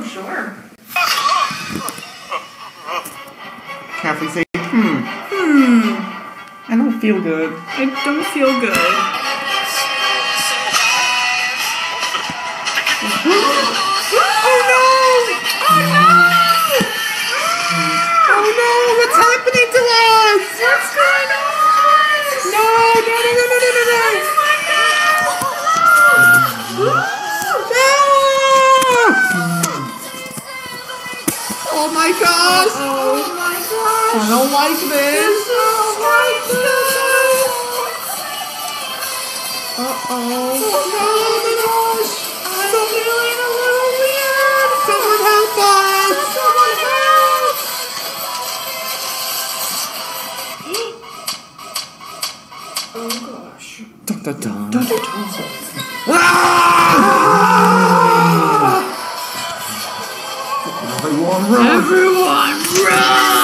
Oh, sure. Carefully say, hmm, Hmm. I don't feel good. I don't feel good. oh no! Oh no! Oh no, what's happening to us? What's going on? No, no, no, no, no, no, no, Oh my gosh! Oh my gosh! I don't like this. Oh my Uh-oh. Oh my gosh! I'm feeling a little weird! Someone help us! Someone help! Oh gosh. Dun, dun, dun. Dun, dun, dun. Ah! Everyone run! Everyone run!